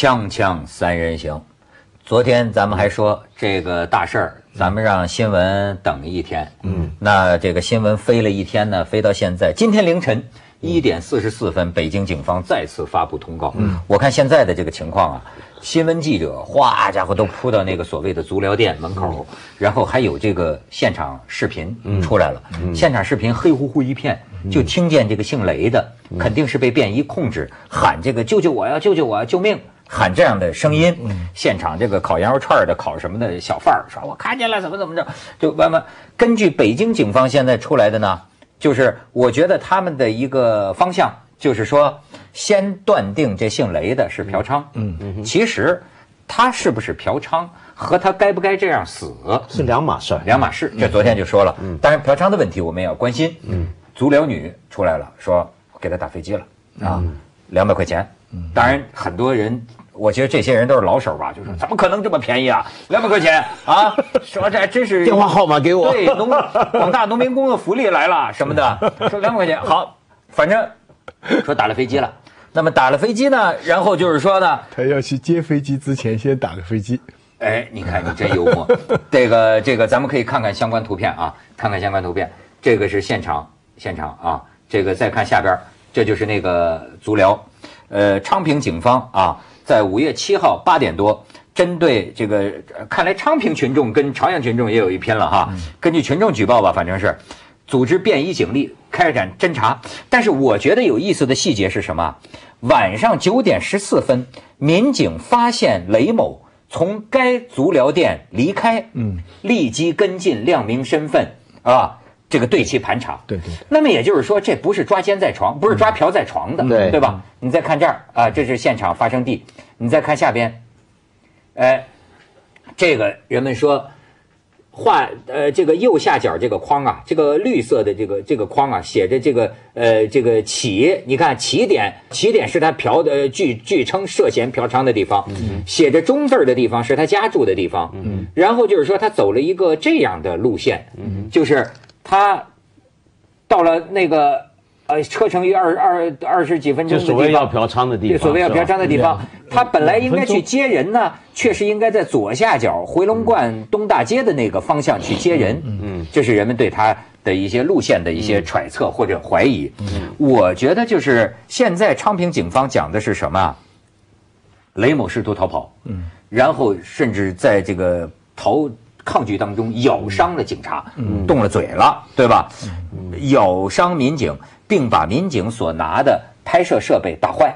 锵锵三人行，昨天咱们还说这个大事儿，咱们让新闻等一天。嗯，那这个新闻飞了一天呢，飞到现在，今天凌晨一点四十四分，北京警方再次发布通告。嗯，我看现在的这个情况啊，新闻记者哗家伙都扑到那个所谓的足疗店门口，然后还有这个现场视频出来了。现场视频黑乎乎一片，就听见这个姓雷的肯定是被便衣控制，喊这个救救我呀，救救我呀，救命！喊这样的声音，现场这个烤羊肉串的、烤什么的小贩儿说：“我看见了，怎么怎么着。”就慢慢根据北京警方现在出来的呢，就是我觉得他们的一个方向就是说，先断定这姓雷的是嫖娼。嗯嗯，其实他是不是嫖娼和他该不该这样死是两码事儿。两码事。这昨天就说了，当然嫖娼的问题我们也要关心。嗯，足疗女出来了，说给他打飞机了啊，两百块钱。当然很多人。我觉得这些人都是老手吧，就说怎么可能这么便宜啊？两百块钱啊？说这还真是 电话号码给我。对，农广大农民工的福利来了什么的，说两百块钱好，反正说打了飞机了。那么打了飞机呢，然后就是说呢，他要去接飞机之前先打个飞机。哎，你看你真幽默。这个这个，咱们可以看看相关图片啊，看看相关图片。这个是现场现场啊，这个再看下边，这就是那个足疗。呃，昌平警方啊。在五月七号八点多，针对这个，看来昌平群众跟朝阳群众也有一拼了哈。根据群众举报吧，反正是组织便衣警力开展侦查。但是我觉得有意思的细节是什么？晚上九点十四分，民警发现雷某从该足疗店离开，嗯，立即跟进亮明身份啊。这个对其盘查，对对。那么也就是说，这不是抓奸在床，不是抓嫖在床的，对对吧？你再看这儿啊，这是现场发生地。你再看下边，哎，这个人们说，画呃这个右下角这个框啊，这个绿色的这个这个框啊，写着这个呃这个起，你看起点，起点是他嫖的，据据称涉嫌嫖娼的地方，写着中字的地方是他家住的地方，嗯然后就是说他走了一个这样的路线，嗯就是。他到了那个呃车程约二二二十几分钟的地方，所谓要嫖娼的地方，所谓要嫖娼的地方，他本来应该去接人呢，确实应该在左下角回龙观东大街的那个方向去接人。嗯，这是人们对他的一些路线的一些揣测或者怀疑。嗯，我觉得就是现在昌平警方讲的是什么？雷某试图逃跑，嗯，然后甚至在这个逃。抗拒当中咬伤了警察，动了嘴了，对吧？咬伤民警，并把民警所拿的拍摄设备打坏，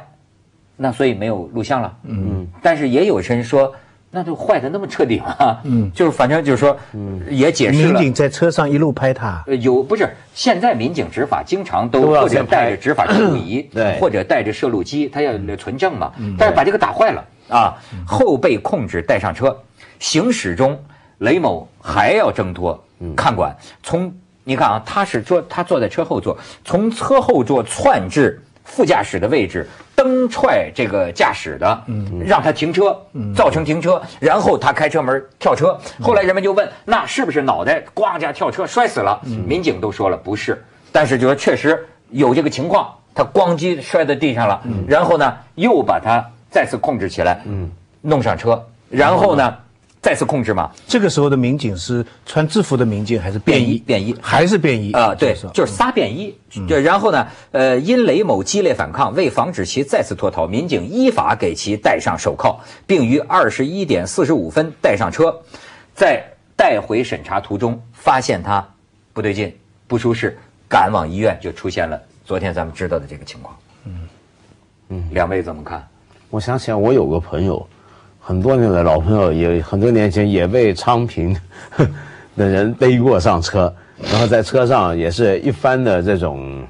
那所以没有录像了。嗯，但是也有人说，那就坏的那么彻底吗？嗯，就是反正就是说，嗯也解释了。民警在车上一路拍他，有不是？现在民警执法经常都或者带着执法记录仪，对，或者带着摄录机，他要存证嘛。但是把这个打坏了啊，后被控制带上车，行驶中。雷某还要挣脱看管，从你看啊，他是坐他坐在车后座，从车后座窜至副驾驶的位置，蹬踹这个驾驶的，让他停车，造成停车，然后他开车门跳车。后来人们就问，那是不是脑袋咣一下跳车摔死了？民警都说了不是，但是就说确实有这个情况，他咣叽摔在地上了，然后呢又把他再次控制起来，弄上车，然后呢。再次控制嘛？这个时候的民警是穿制服的民警还是便衣？便衣还是便衣啊？对，就是仨便衣。对，然后呢？呃，因雷某激烈反抗，为防止其再次脱逃，民警依法给其戴上手铐，并于二十一点四十五分带上车。在带回审查途中，发现他不对劲，不舒适，赶往医院，就出现了昨天咱们知道的这个情况。嗯嗯，两位怎么看？我想起来，我有个朋友。很多年的老朋友，也很多年前也被昌平 的人背过上车，然后在车上也是一番的这种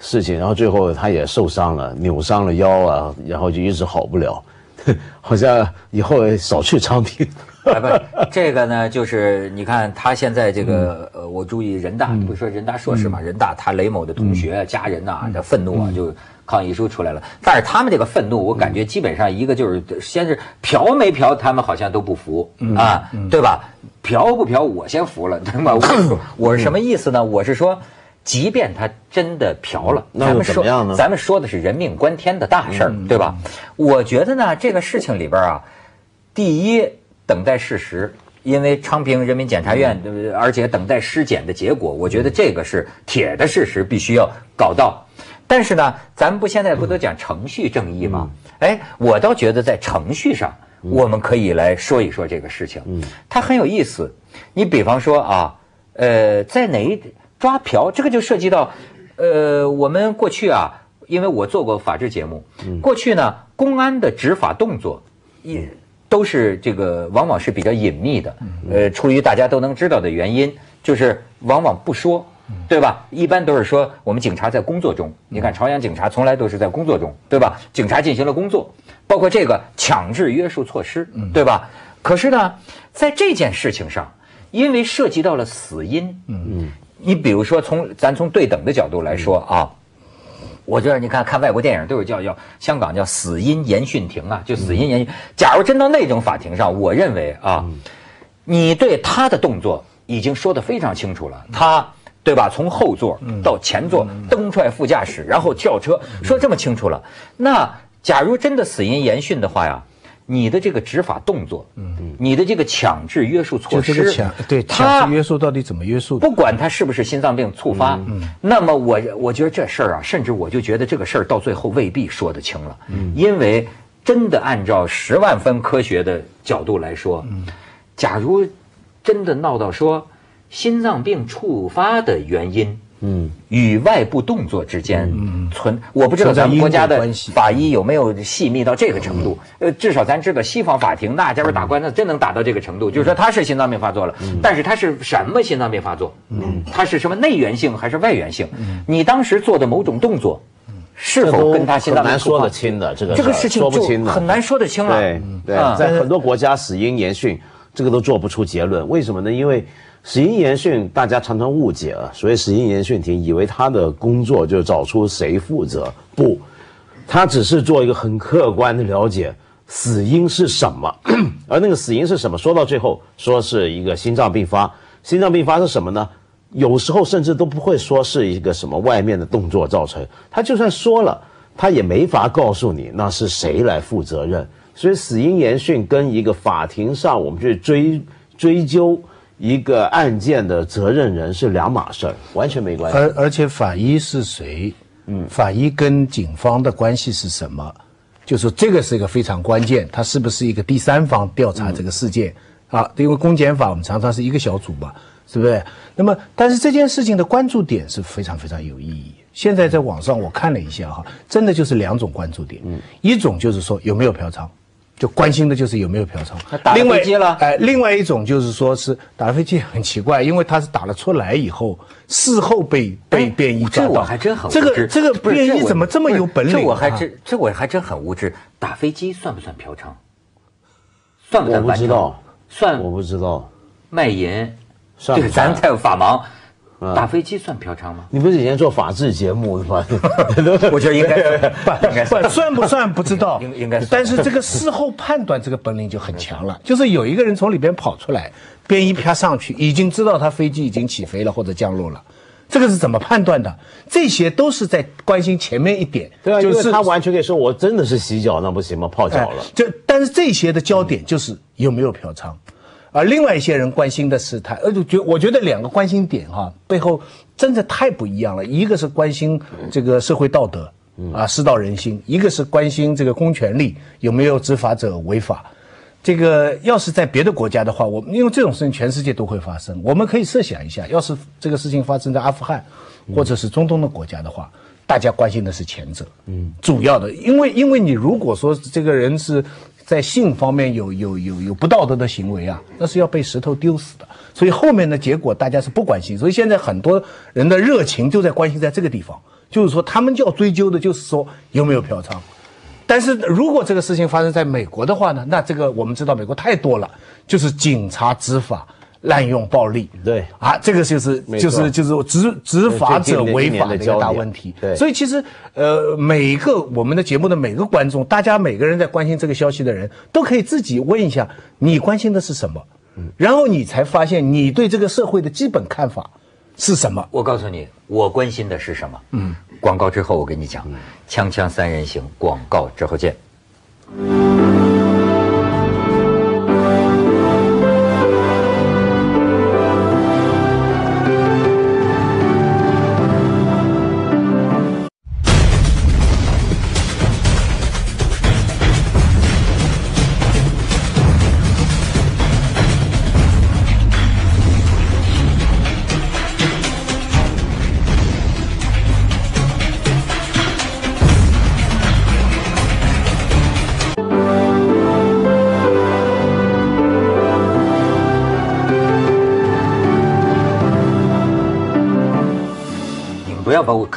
事情，然后最后他也受伤了，扭伤了腰啊，然后就一直好不了，好像以后少去昌平。哎，不，这个呢，就是你看他现在这个，呃，我注意人大不是说人大硕士嘛，人大他雷某的同学家人呐，这愤怒啊就。抗议书出来了，但是他们这个愤怒，我感觉基本上一个就是先是嫖没嫖，他们好像都不服啊，对吧？嫖不嫖，我先服了，对吧？我 我是什么意思呢？我是说，即便他真的嫖了，咱们说怎么样呢咱们说的是人命关天的大事儿，对吧？我觉得呢，这个事情里边啊，第一等待事实，因为昌平人民检察院，而且等待尸检的结果，我觉得这个是铁的事实，必须要搞到。但是呢，咱们不现在不都讲程序正义吗？哎，我倒觉得在程序上，我们可以来说一说这个事情。嗯，它很有意思。你比方说啊，呃，在哪一抓嫖，这个就涉及到，呃，我们过去啊，因为我做过法制节目，过去呢，公安的执法动作也都是这个，往往是比较隐秘的，呃，出于大家都能知道的原因，就是往往不说。对吧？一般都是说我们警察在工作中，你看朝阳警察从来都是在工作中，对吧？警察进行了工作，包括这个强制约束措施，对吧？可是呢，在这件事情上，因为涉及到了死因，嗯，你比如说从咱从对等的角度来说啊，我觉得你看看外国电影都有叫叫香港叫死因研讯庭啊，就死因研讯。假如真到那种法庭上，我认为啊，你对他的动作已经说得非常清楚了，他对吧？从后座到前座蹬踹副驾驶，然后跳车，说这么清楚了。那假如真的死因研讯的话呀，你的这个执法动作，嗯。你的这个强制约束措施，就这个强对他强制约束到底怎么约束？不管他是不是心脏病触发，嗯。那么我我觉得这事儿啊，甚至我就觉得这个事儿到最后未必说得清了，嗯。因为真的按照十万分科学的角度来说，嗯假如真的闹到说心脏病触发的原因，嗯，与外部动作之间存，我不知道咱们国家的关系法医有没有细密到这个程度。呃，至少咱知道西方法庭那家伙打官司真能打到这个程度，就是说他是心脏病发作了，但是他是什么心脏病发作？嗯，他是什么内源性还是外源性？你当时做的某种动作，是否跟他心脏病发很难说得清的，这个这个事情就说不清的，很难说得清了。对对，啊在很多国家死因研讯这个都做不出结论，为什么呢？因为死因研讯大家常常误解了，所以死因研讯庭以为他的工作就是找出谁负责，不，他只是做一个很客观的了解死因是什么，而那个死因是什么，说到最后说是一个心脏病发，心脏病发是什么呢？有时候甚至都不会说是一个什么外面的动作造成，他就算说了，他也没法告诉你那是谁来负责任。所以死因研讯跟一个法庭上我们去追追究一个案件的责任人是两码事儿，完全没关系。而而且法医是谁？嗯，法医跟警方的关系是什么？就是这个是一个非常关键，他是不是一个第三方调查这个事件、啊？因为公检法我们常常是一个小组嘛，是不是？那么，但是这件事情的关注点是非常非常有意义。现在在网上我看了一下哈，真的就是两种关注点，嗯，一种就是说有没有嫖娼。就关心的就是有没有嫖娼那，打了另外飞机了哎，另外一种就是说是打了飞机很奇怪，因为他是打了出来以后，事后被被哎便衣抓到，这我还真很无这个这个便衣不是这我怎么这么有本领、这我还真这我还真很无知。打飞机算不算嫖娼？算不算我不？知道，算我不知道，卖淫？算不算这个咱在法盲。打飞机算嫖娼吗？你不是以前做法制节目的吗？我觉得应该算，应该算不算不算不知道，应应该但是这个事后判断这个本领就很强了，就是有一个人从里边跑出来，边一啪上去，已经知道他飞机已经起飞了或者降落了，这个是怎么判断的？这些都是在关心前面一点，对啊，就是因为他完全可以说我真的是洗脚，那不行吗？泡脚了。就但是这些的焦点就是有没有嫖娼，而另外一些人关心的是他，呃，就觉我觉得两个关心点哈、背后真的太不一样了。一个是关心这个社会道德啊，世道人心；一个是关心这个公权力有没有执法者违法。这个要是在别的国家的话，我们因为这种事情全世界都会发生，我们可以设想一下，要是这个事情发生在阿富汗或者是中东的国家的话，大家关心的是前者，嗯，主要的，因为因为你如果说这个人是在性方面有有有有不道德的行为啊，那是要被石头丢死的。所以后面的结果大家是不关心，所以现在很多人的热情就在关心在这个地方，就是说他们就要追究的就是说有没有嫖娼。但是如果这个事情发生在美国的话呢，那这个我们知道美国太多了，就是警察执法滥用暴力，对。啊，这个就是就是就是执执法者违法的一个大问题。对所以其实呃，每一个我们的节目的每个观众，大家每个人在关心这个消息的人，都可以自己问一下，你关心的是什么，嗯。然后你才发现你对这个社会的基本看法是什么？我告诉你，我关心的是什么？嗯，广告之后我跟你讲，锵锵三人行，广告之后见。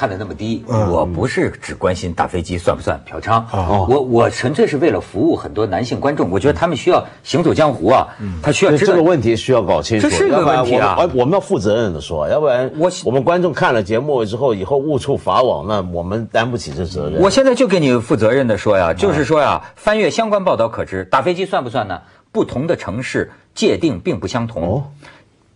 看得那么低，我不是只关心打飞机算不算嫖娼，我我纯粹是为了服务很多男性观众，我觉得他们需要行走江湖啊，他需要这个问题需要搞清楚，这是个要不然问题啊我们我们要负责任的说，要不然我我们观众看了节目之后，以后误触法网，那我们担不起这责任。我现在就给你负责任的说呀，就是说呀，翻阅相关报道可知，打飞机算不算呢？不同的城市界定并不相同。哦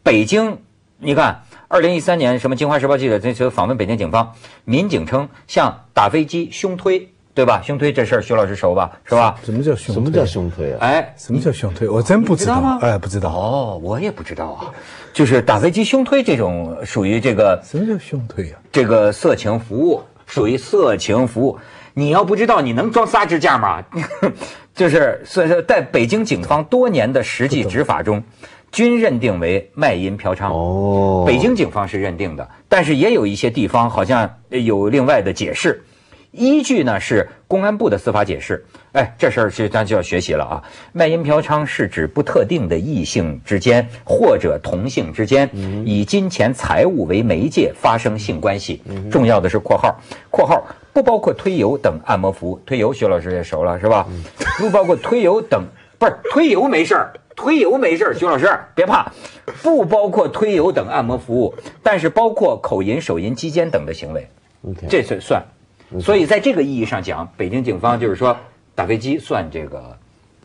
北京，你看，二零一三年什么《京华时报》记者这次访问北京警方，民警称，像打飞机胸推，对吧？胸推这事儿，徐老师熟吧？是吧？什么叫胸推？什么叫？胸推啊？哎，什么叫胸推？我真不知道知道吗哎，不知道。哦，我也不知道啊，就是打飞机胸推这种属于这个什么叫胸推啊？这个色情服务属于色情服务。你要不知道，你能装仨支架吗？就是所以说，在北京警方多年的实际执法中，均认定为卖淫嫖娼。哦北京警方是认定的，但是也有一些地方好像呃有另外的解释。依据呢是公安部的司法解释，哎，这事儿就咱就要学习了啊。卖淫嫖娼是指不特定的异性之间或者同性之间，以金钱财物为媒介发生性关系。重要的是（括号）（括号）不包括推油等按摩服务。推油，徐老师也熟了是吧？不包括推油等，不是推油没事儿。推油没事儿，徐老师别怕，不包括推油等按摩服务，但是包括口淫、手淫、鸡奸等的行为。OK 这算算。所以在这个意义上讲，北京警方就是说打飞机算这个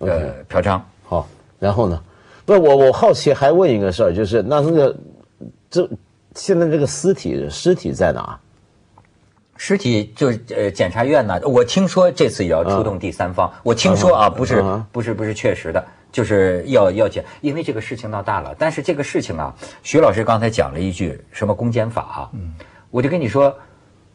呃嫖娼。好，然后呢？不是，我我好奇还问一个事儿，就是那那个这现在这个尸体尸体在哪？尸体就是呃检察院呢，我听说这次也要出动第三方，我听说啊，不是嗯不是不是确实的，就是要要检，因为这个事情闹大了。但是这个事情啊，徐老师刚才讲了一句什么公检法，啊，我就跟你说，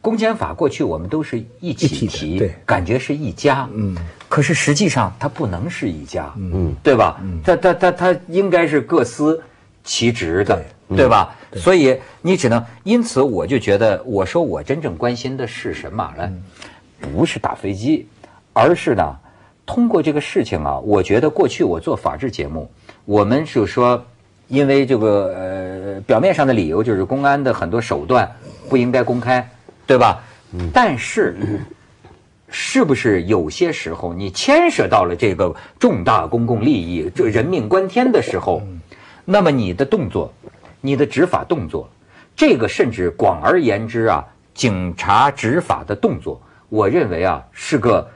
公检法过去我们都是一起提，对感觉是一家，嗯，可是实际上它不能是一家，嗯，对吧？它它它它应该是各司其职的，对吧？所以你只能，因此我就觉得，我说我真正关心的是什么呢？不是打飞机，而是呢，通过这个事情啊，我觉得过去我做法制节目，我们就说，因为这个呃表面上的理由就是公安的很多手段不应该公开，对吧？但是。是不是有些时候你牵涉到了这个重大公共利益，这人命关天的时候，那么你的动作，你的执法动作，这个甚至广而言之啊，警察执法的动作，我认为啊是个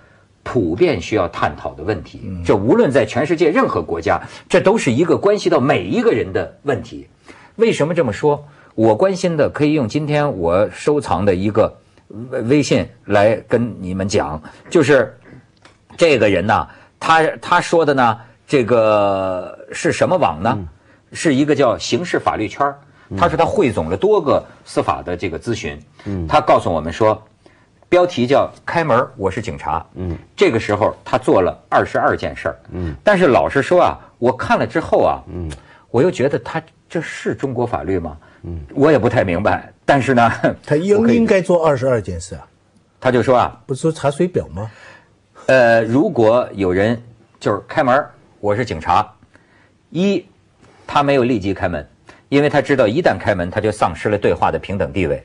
普遍需要探讨的问题。这无论在全世界任何国家，这都是一个关系到每一个人的问题。为什么这么说？我关心的可以用今天我收藏的一个微微信来跟你们讲，就是这个人呐，他他说的呢，这个是什么网呢？是一个叫刑事法律圈儿他说他汇总了多个司法的这个咨询，嗯他告诉我们说，标题叫“开门，我是警察”。嗯，这个时候他做了二十二件事儿。嗯，但是老实说啊，我看了之后啊，嗯，我又觉得他这是中国法律吗？嗯，我也不太明白。但是呢，他应应该做二十二件事啊，他就说啊，不是说查水表吗？呃，如果有人就是开门，我是警察，一，他没有立即开门，因为他知道一旦开门，他就丧失了对话的平等地位；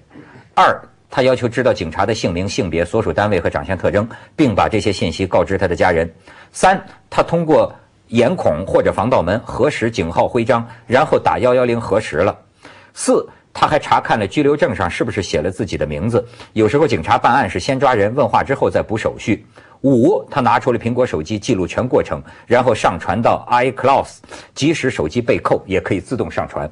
二，他要求知道警察的姓名、性别、所属单位和长相特征，并把这些信息告知他的家人；三，他通过眼孔或者防盗门核实警号徽章，然后打幺幺零核实了；四。他还查看了拘留证上是不是写了自己的名字。有时候警察办案是先抓人问话之后再补手续。五，他拿出了苹果手机记录全过程，然后上传到 iCloud，即使手机被扣也可以自动上传。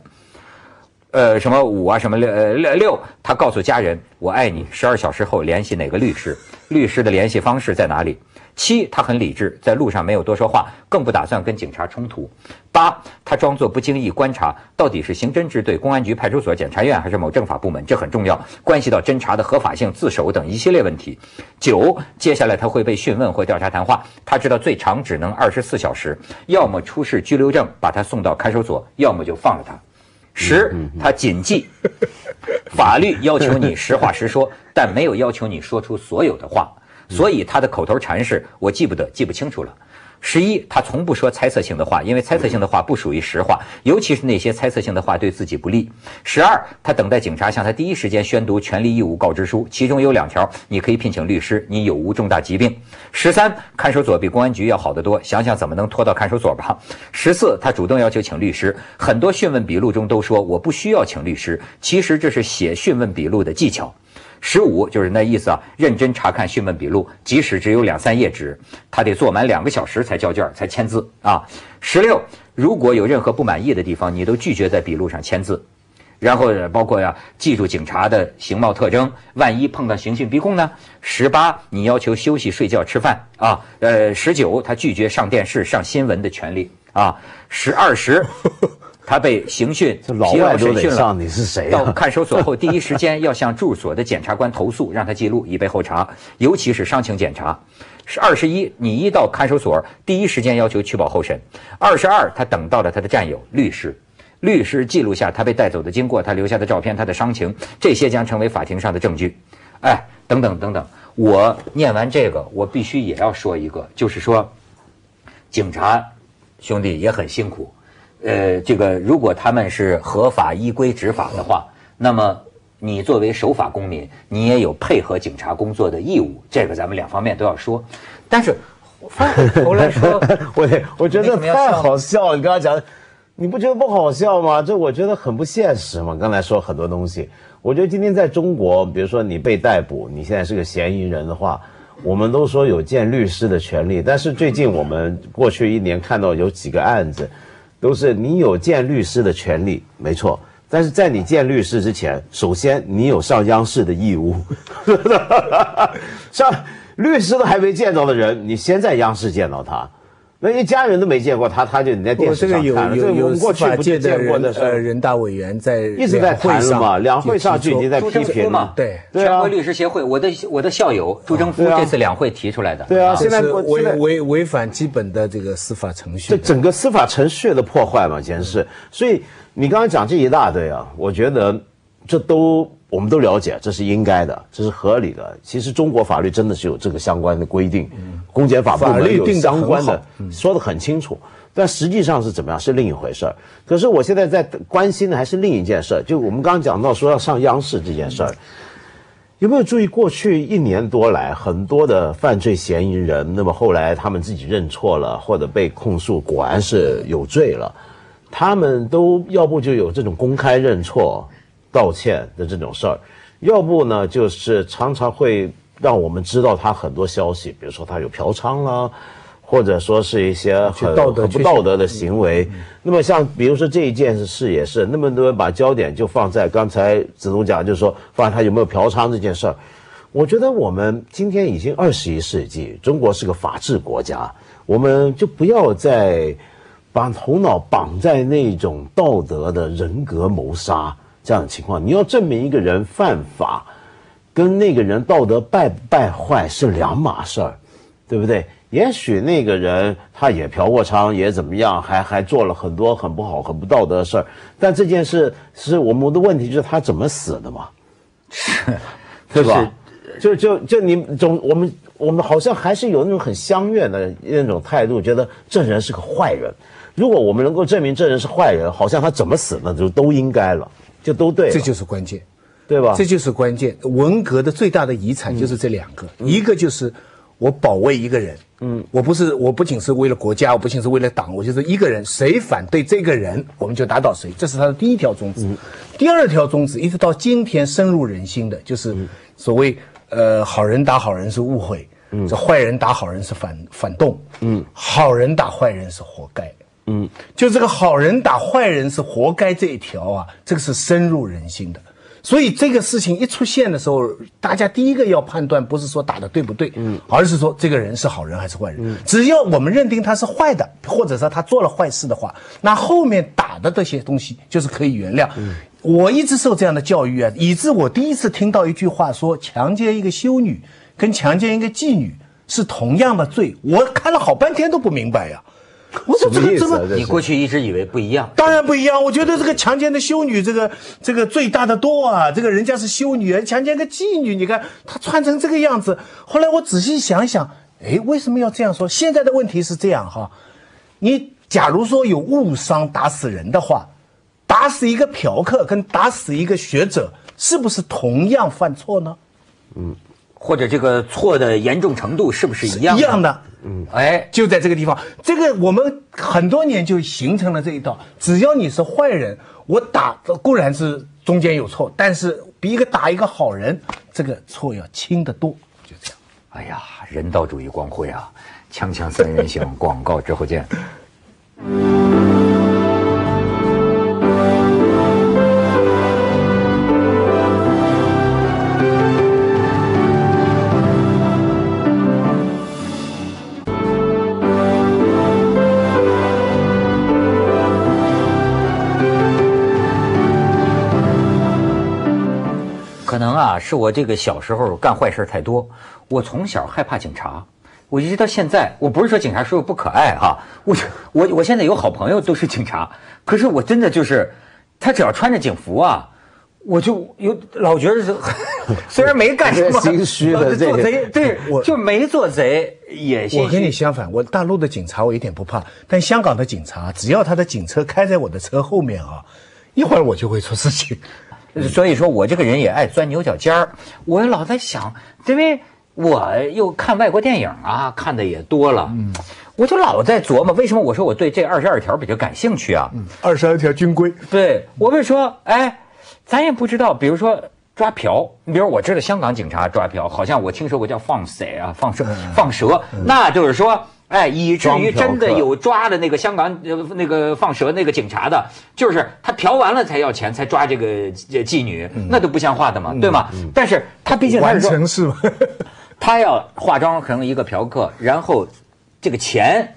呃，什么五啊，什么六呃六六，他告诉家人我爱你，十二小时后联系哪个律师，律师的联系方式在哪里？七，他很理智，在路上没有多说话，更不打算跟警察冲突。八，他装作不经意观察，到底是刑侦支队、公安局、派出所、检察院还是某政法部门，这很重要，关系到侦查的合法性、自首等一系列问题。九，接下来他会被讯问或调查谈话，他知道最长只能二十四小时，要么出示拘留证把他送到看守所，要么就放了他。十，他谨记，法律要求你实话实说，但没有要求你说出所有的话。所以他的口头禅是“我记不得，记不清楚了”。十一，他从不说猜测性的话，因为猜测性的话不属于实话，尤其是那些猜测性的话对自己不利。十二，他等待警察向他第一时间宣读权利义务告知书，其中有两条：你可以聘请律师，你有无重大疾病。十三，看守所比公安局要好得多，想想怎么能拖到看守所吧。十四，他主动要求请律师，很多讯问笔录中都说我不需要请律师，其实这是写讯问笔录的技巧。十五就是那意思啊，认真查看讯问笔录，即使只有两三页纸，他得坐满两个小时才交卷才签字啊。十六，如果有任何不满意的地方，你都拒绝在笔录上签字。然后包括呀，记住警察的形貌特征，万一碰到刑讯逼供呢？十八，你要求休息、睡觉、吃饭啊。呃，十九，他拒绝上电视、上新闻的权利啊。十二十。他被刑讯、老外都得上，你是谁？到看守所后，第一时间要向住所的检察官投诉，让他记录以备后查，尤其是伤情检查。是二十一，你一到看守所，第一时间要求取保候审。二十二，他等到了他的战友律师，律师记录下他被带走的经过，他留下的照片，他的伤情，这些将成为法庭上的证据。哎，等等等等，我念完这个，我必须也要说一个，就是说，警察兄弟也很辛苦。呃，这个如果他们是合法依规执法的话，那么你作为守法公民，你也有配合警察工作的义务。这个咱们两方面都要说。但是，后来说，我我觉得太好笑了。你刚才讲，你不觉得不好笑吗？这我觉得很不现实嘛。刚才说很多东西，我觉得今天在中国，比如说你被逮捕，你现在是个嫌疑人的话，我们都说有见律师的权利。但是最近我们过去一年看到有几个案子。都是你有见律师的权利，没错。但是在你见律师之前，首先你有上央视的义务。上律师都还没见到的人，你先在央视见到他。那一家人都没见过他，他就你在电视上看了。这个有有有过去不见过的呃人大委员在一直在谈了嘛，两会上就已经在批评嘛。对，全国律师协会，我的我的校友朱征夫这次两会提出来的。对啊，现在违违违反基本的这个司法程序。这整个司法程序的破坏嘛，简直是。所以你刚刚讲这一大堆啊，我觉得这都。我们都了解，这是应该的，这是合理的。其实中国法律真的是有这个相关的规定，公检法部门有相关的，说的很清楚。但实际上是怎么样，是另一回事儿。可是我现在在关心的还是另一件事儿，就我们刚刚讲到说要上央视这件事儿，有没有注意过去一年多来很多的犯罪嫌疑人，那么后来他们自己认错了，或者被控诉果然是有罪了，他们都要不就有这种公开认错。道歉的这种事儿，要不呢，就是常常会让我们知道他很多消息，比如说他有嫖娼啦，或者说是一些很很不道德的行为。那么像比如说这一件事也是，那么多人把焦点就放在刚才子龙讲，就是说放在他有没有嫖娼这件事儿。我觉得我们今天已经二十一世纪，中国是个法治国家，我们就不要再把头脑绑在那种道德的人格谋杀。这样的情况，你要证明一个人犯法，跟那个人道德败不败坏是两码事儿，对不对？也许那个人他也嫖过娼，也怎么样，还还做了很多很不好、很不道德的事儿。但这件事是我们的问题，就是他怎么死的嘛？是，对吧？就就就你总我们我们好像还是有那种很相怨的那种态度，觉得这人是个坏人。如果我们能够证明这人是坏人，好像他怎么死呢，就都应该了。就都对，这就是关键，对吧？这就是关键。文革的最大的遗产就是这两个，一个就是我保卫一个人，嗯，我不是，我不仅是为了国家，我不仅是为了党，我就是一个人，谁反对这个人，我们就打倒谁，这是他的第一条宗旨。第二条宗旨一直到今天深入人心的，就是所谓呃，好人打好人是误会，这坏人打好人是反反动，嗯，好人打坏人是活该。嗯，就这个好人打坏人是活该这一条啊，这个是深入人心的。所以这个事情一出现的时候，大家第一个要判断不是说打的对不对，嗯，而是说这个人是好人还是坏人。只要我们认定他是坏的，或者说他做了坏事的话，那后面打的这些东西就是可以原谅。我一直受这样的教育啊，以致我第一次听到一句话说，强奸一个修女跟强奸一个妓女是同样的罪，我看了好半天都不明白呀。我说这个怎么？你过去一直以为不一样，当然不一样。我觉得这个强奸的修女，这个这个最大的多啊！这个人家是修女，强奸个妓女，你看她穿成这个样子。后来我仔细想想，哎，为什么要这样说？现在的问题是这样哈，你假如说有误伤打死人的话，打死一个嫖客跟打死一个学者，是不是同样犯错呢？嗯。或者这个错的严重程度是不是一样？一样的，嗯，哎，就在这个地方，这个我们很多年就形成了这一道。只要你是坏人，我打固然是中间有错，但是比一个打一个好人，这个错要轻得多。就这样。哎呀，人道主义光辉啊！锵锵三人行，广告之后见。是我这个小时候干坏事太多，我从小害怕警察，我一直到现在，我不是说警察叔叔不可爱哈，我我我现在有好朋友都是警察，可是我真的就是，他只要穿着警服啊，我就有老觉得是，虽然没干什么，心虚的做贼，对，我就没做贼也。我跟你相反，我大陆的警察我一点不怕，但香港的警察只要他的警车开在我的车后面啊，一会儿我就会出事情。所以说我这个人也爱钻牛角尖儿，我老在想，因为我又看外国电影啊，看的也多了，我就老在琢磨，为什么我说我对这二十二条比较感兴趣啊？二十二条军规，对我们说，哎，咱也不知道，比如说抓嫖，你比如我知道香港警察抓嫖，好像我听说过叫放蛇啊，放蛇，放蛇，那就是说。哎，以至于真的有抓的那个香港呃那个放蛇那个警察的，就是他嫖完了才要钱，才抓这个妓女，那都不像话的嘛，对吗？但是他毕竟完成是吧？他要化妆成一个嫖客，然后这个钱，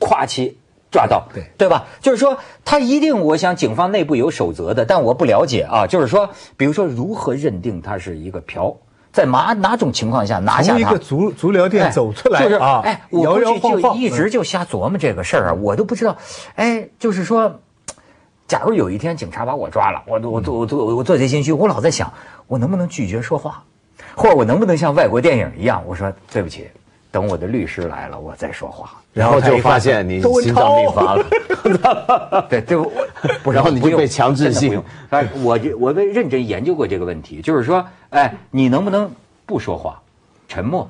跨期抓到，对对吧？就是说他一定，我想警方内部有守则的，但我不了解啊。就是说，比如说如何认定他是一个嫖？在哪哪种情况下拿下他？从一个足足疗店走出来啊！哎，我过去就一直就瞎琢磨这个事儿啊，我都不知道。哎，就是说，假如有一天警察把我抓了，我我我我我做贼心虚，我老在想，我能不能拒绝说话，或者我能不能像外国电影一样，我说对不起。等我的律师来了，我再说话。然后就发现你心脏病发了。对，就 不然后你就被强制性。哎，我就我认真研究过这个问题，就是说，哎，你能不能不说话，沉默？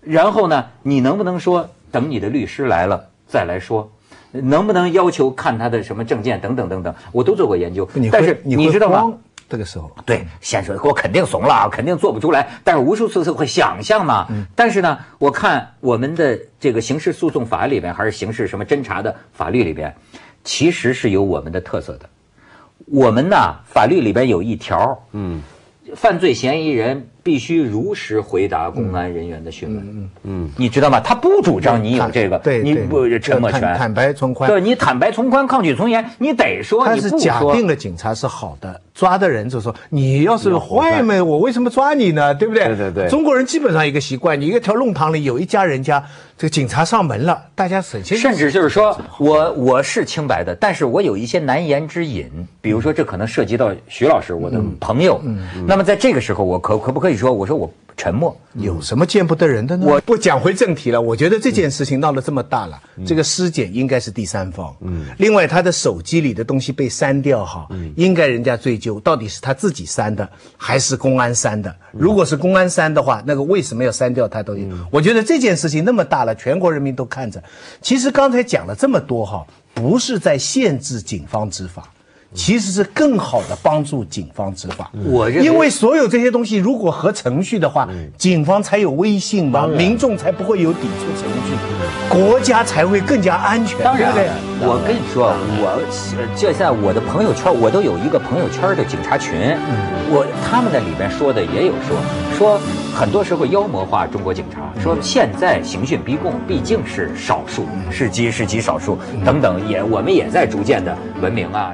然后呢，你能不能说等你的律师来了再来说？能不能要求看他的什么证件等等等等？我都做过研究。但是你知道吗？这个时候，对，先说我肯定怂了，肯定做不出来。但是无数次次会想象嘛。嗯。但是呢，我看我们的这个刑事诉讼法里边，还是刑事什么侦查的法律里边，其实是有我们的特色的。我们呢，法律里边有一条，嗯，犯罪嫌疑人。必须如实回答公安人员的询问。嗯嗯，你知道吗？他不主张你有这个，对你不沉默权，坦白从宽。对，你坦白从宽，抗拒从严，你得说。他是假定了警察是好的，抓的人就说你要是坏嘛，我为什么抓你呢？对不对？对对对。中国人基本上一个习惯，你一条弄堂里有一家人家，这个警察上门了，大家省心。甚至就是说我我是清白的，但是我有一些难言之隐，比如说这可能涉及到徐老师我的朋友。嗯。那么在这个时候，我可可不可以？说，我说我沉默，有什么见不得人的呢？我不讲回正题了。我觉得这件事情闹得这么大了，这个尸检应该是第三方。嗯，另外他的手机里的东西被删掉，哈，应该人家追究，到底是他自己删的还是公安删的？如果是公安删的话，那个为什么要删掉他都有？我觉得这件事情那么大了，全国人民都看着。其实刚才讲了这么多，哈，不是在限制警方执法。其实是更好的帮助警方执法。我认为因为所有这些东西如果合程序的话，警方才有威信嘛，民众才不会有抵触程序，国家才会更加安全。当然。我跟你说，我呃就在我的朋友圈，我都有一个朋友圈的警察群，我他们在里边说的也有说说，很多时候妖魔化中国警察，说现在刑讯逼供毕竟是少数，是极是极少数等等，也我们也在逐渐的文明啊。